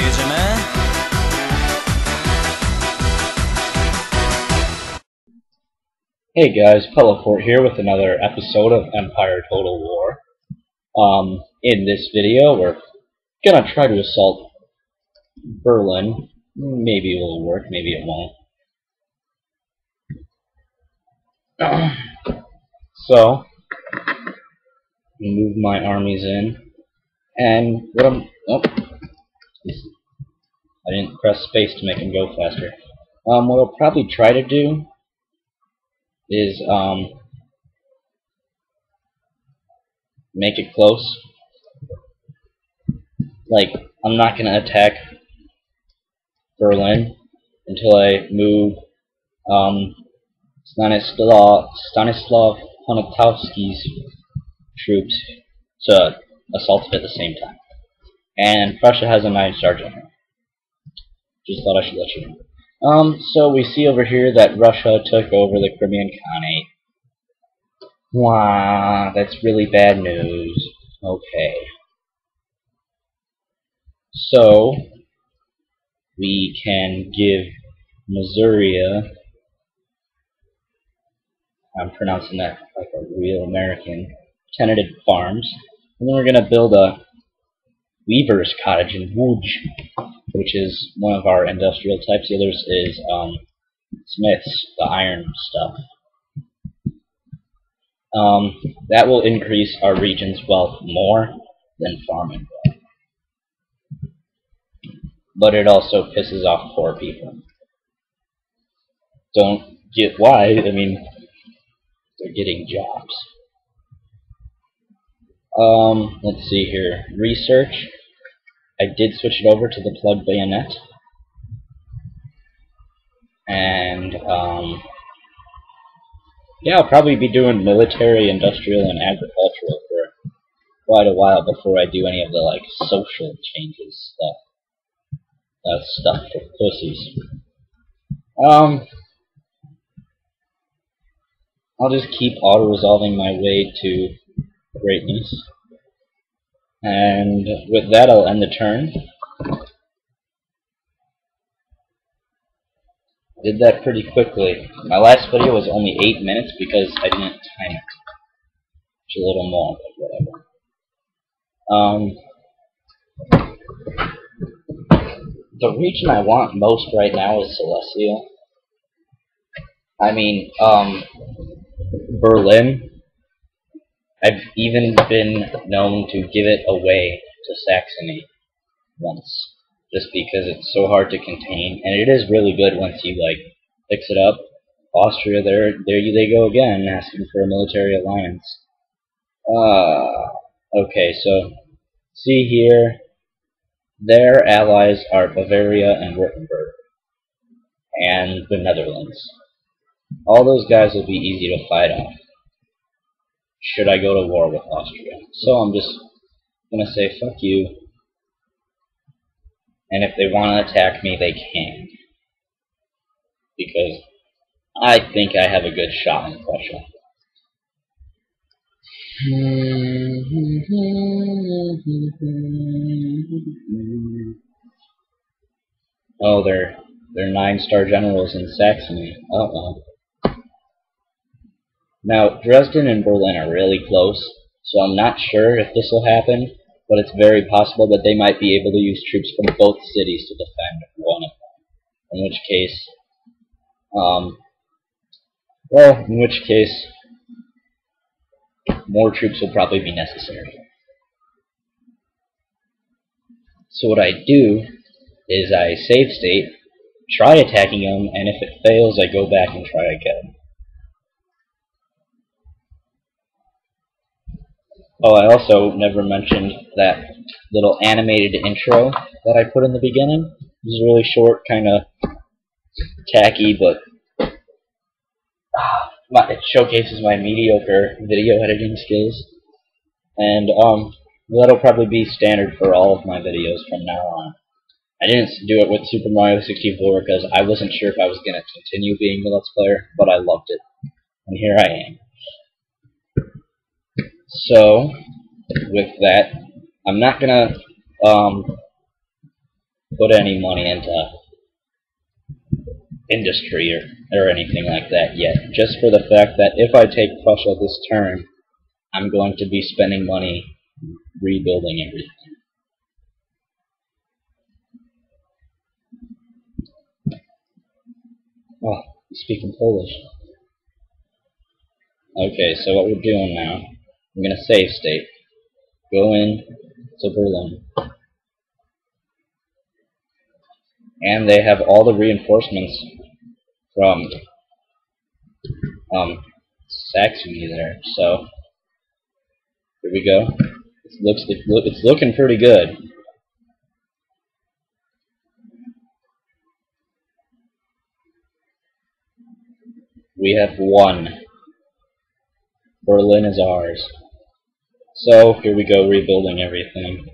jedziemy? Hey guys, Pellowfort here with another episode of Empire Total War. Um, in this video, we're gonna try to assault Berlin. Maybe it'll work, maybe it won't. so, move my armies in, and what I'm oh, I didn't press space to make him go faster. Um, what I'll probably try to do is um, make it close. Like, I'm not going to attack Berlin until I move um, Stanislav, Stanislav Poniatowski's troops to assault it at the same time. And Prussia has a 9-star general. Just thought I should let you know. Um, so we see over here that Russia took over the Crimean Khanate. Wow, that's really bad news. Okay. So, we can give Missouri, I'm pronouncing that like a real American, tenanted farms. And then we're going to build a weaver's cottage in Łódź, which is one of our industrial types. The others is um, smiths, the iron stuff. Um, that will increase our region's wealth more than farming will. But it also pisses off poor people. Don't get why, I mean, they're getting jobs. Um, let's see here. Research. I did switch it over to the plug bayonet. And, um, yeah, I'll probably be doing military, industrial, and agricultural for quite a while before I do any of the, like, social changes stuff. That's stuff for pussies. Um, I'll just keep auto-resolving my way to greatness. And with that, I'll end the turn. Did that pretty quickly. My last video was only 8 minutes because I didn't time it. Which a little more, but whatever. Um, the region I want most right now is Silesia. I mean, um, Berlin I've even been known to give it away to Saxony once, just because it's so hard to contain, and it is really good once you like fix it up. Austria, there, there you, they go again, asking for a military alliance. Uh, okay, so see here, their allies are Bavaria and Württemberg, and the Netherlands. All those guys will be easy to fight off should I go to war with Austria. So I'm just going to say, fuck you. And if they want to attack me, they can. Because I think I have a good shot in Prussia. Oh, they're they're nine-star generals in Saxony. Uh-oh. Now, Dresden and Berlin are really close, so I'm not sure if this will happen, but it's very possible that they might be able to use troops from both cities to defend one of them. In which case, um, well, in which case, more troops will probably be necessary. So what I do is I save state, try attacking them, and if it fails, I go back and try again. Oh, I also never mentioned that little animated intro that I put in the beginning. This is really short, kind of tacky, but it showcases my mediocre video editing skills. And um, that'll probably be standard for all of my videos from now on. I didn't do it with Super Mario 64 because I wasn't sure if I was going to continue being the Let's Player, but I loved it. And here I am. So, with that, I'm not gonna um, put any money into industry or, or anything like that yet, just for the fact that if I take Prussia this turn, I'm going to be spending money rebuilding everything. Oh, speaking Polish. Okay, so what we're doing now, I'm going to save state. Go in to Berlin. And they have all the reinforcements from um, Saxony there, so here we go. It looks it's looking pretty good. We have won. Berlin is ours. So, here we go, rebuilding everything.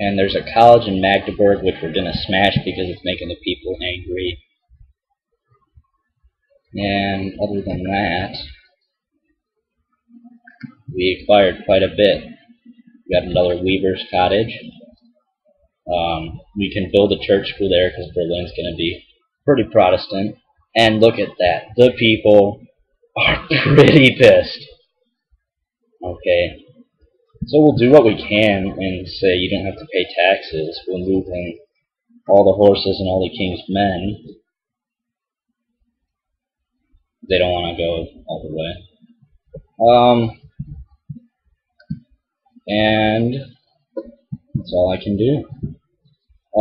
And there's a college in Magdeburg which we're going to smash because it's making the people angry. And other than that, we acquired quite a bit. We got another Weaver's Cottage. Um, we can build a church school there because Berlin's going to be pretty Protestant. And look at that. The people are pretty pissed. Okay. So we'll do what we can and say you don't have to pay taxes. We'll move in all the horses and all the king's men. They don't want to go all the way. Um, and that's all I can do.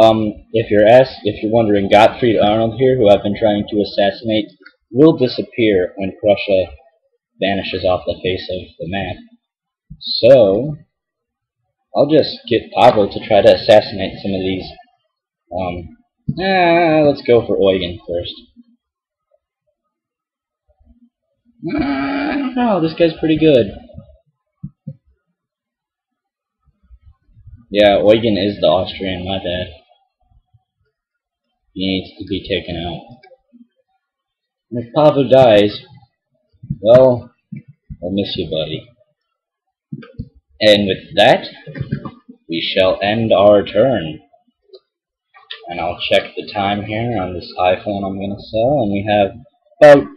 Um, if you're asked, if you're wondering, Gottfried Arnold here, who I've been trying to assassinate, will disappear when Prussia vanishes off the face of the map. So, I'll just get Pavel to try to assassinate some of these. Um, ah, let's go for Eugen first. Ah, I don't know, this guy's pretty good. Yeah, Eugen is the Austrian, my bad. He needs to be taken out. And if Pavel dies, well, I'll miss you, buddy. And with that, we shall end our turn. And I'll check the time here on this iPhone I'm going to sell, and we have about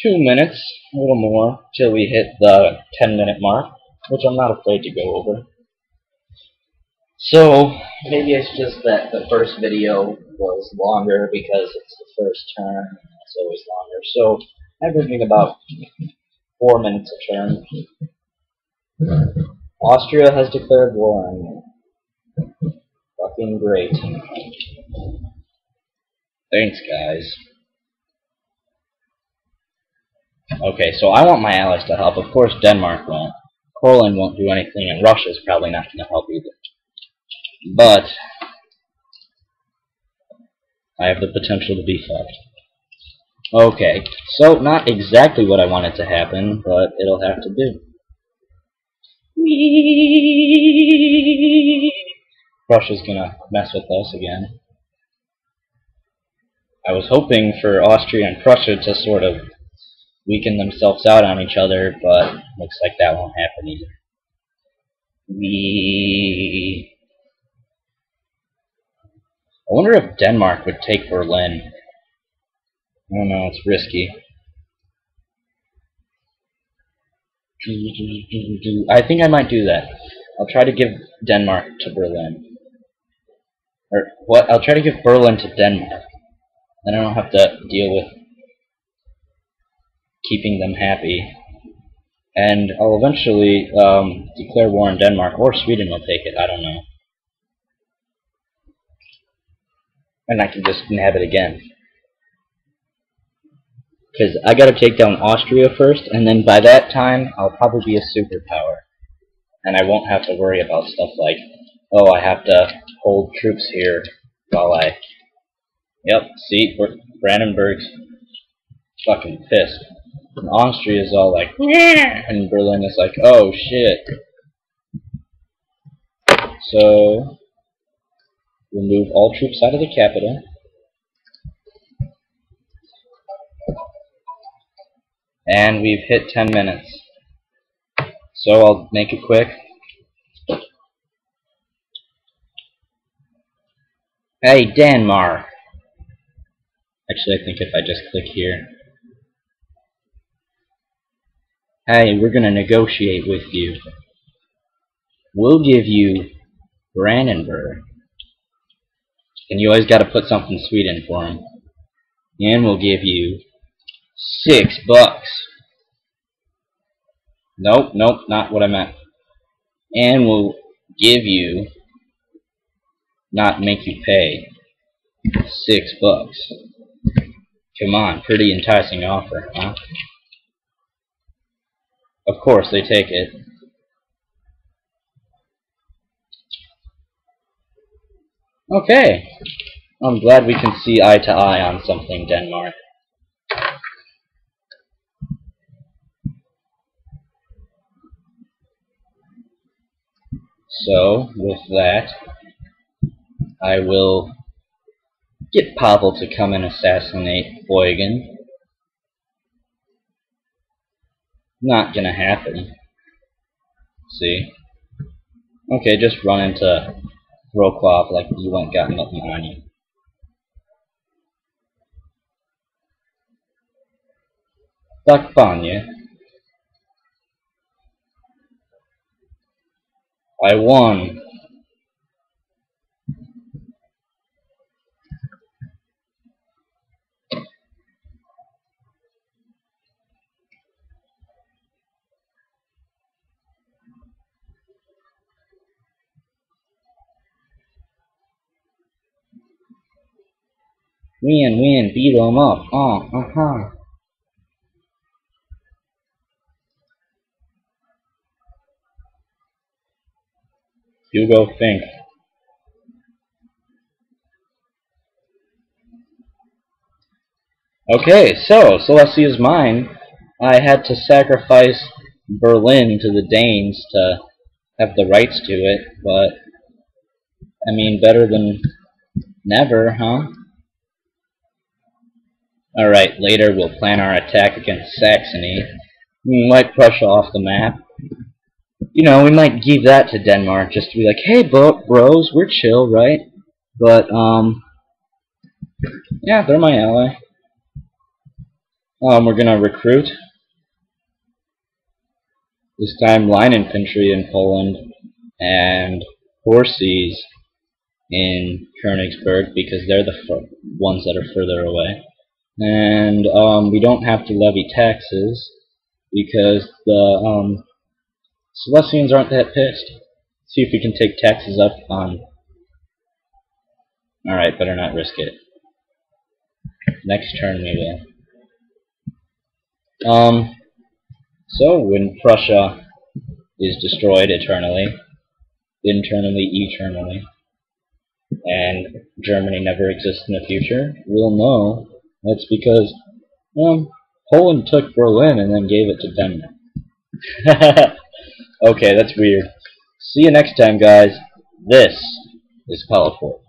two minutes, a little more, till we hit the 10 minute mark, which I'm not afraid to go over. So, maybe it's just that the first video was longer because it's the first turn, it's always longer. So, averaging about four minutes a turn. Austria has declared war on me. Fucking great. Thanks, guys. Okay, so I want my allies to help. Of course, Denmark won't. Poland won't do anything, and Russia's probably not going to help either. But, I have the potential to be fucked. Okay, so not exactly what I wanted to happen, but it'll have to do. Russia's gonna mess with us again. I was hoping for Austria and Prussia to sort of weaken themselves out on each other, but looks like that won't happen either. I wonder if Denmark would take Berlin. I don't know, it's risky. I think I might do that. I'll try to give Denmark to Berlin. Or what? I'll try to give Berlin to Denmark. Then I don't have to deal with keeping them happy. And I'll eventually um, declare war on Denmark, or Sweden will take it, I don't know. And I can just nab it again. Because I gotta take down Austria first, and then by that time, I'll probably be a superpower. And I won't have to worry about stuff like, oh, I have to hold troops here while I... Yep, see, Brandenburg's fucking pissed. And Austria is all like, yeah, and Berlin is like, oh shit. So, remove all troops out of the capital. And we've hit 10 minutes. So I'll make it quick. Hey, Denmark! Actually, I think if I just click here. Hey, we're gonna negotiate with you. We'll give you Brandenburg. And you always gotta put something sweet in for him. And we'll give you six bucks. Nope, nope, not what I meant. And we'll give you, not make you pay, six bucks. Come on, pretty enticing offer, huh? Of course, they take it. Okay. I'm glad we can see eye to eye on something, Denmark. So, with that, I will get Pavel to come and assassinate Eugen. Not gonna happen. See? Okay, just run into Wrocław like you ain't got nothing on you. Tak, panie. I won. Win, win, beat 'em up. Oh, uh-huh. Hugo Fink. Okay, so, Silesia's mine. I had to sacrifice Berlin to the Danes to have the rights to it, but, I mean, better than never, huh? Alright, later we'll plan our attack against Saxony. We might Prussia off the map. You know, we might give that to Denmark just to be like, hey, bros, we're chill, right? But, um, yeah, they're my ally. Um, we're gonna recruit. This time, line infantry in Poland and horses in Königsberg because they're the ones that are further away. And um, we don't have to levy taxes because the um, Silesians aren't that pissed. See if we can take taxes up on... Alright, better not risk it. Next turn will. Um, so when Prussia is destroyed eternally, internally, eternally, and Germany never exists in the future, we'll know that's because, well, Poland took Berlin and then gave it to Denmark. okay, that's weird. See you next time, guys. This is Pellowfort.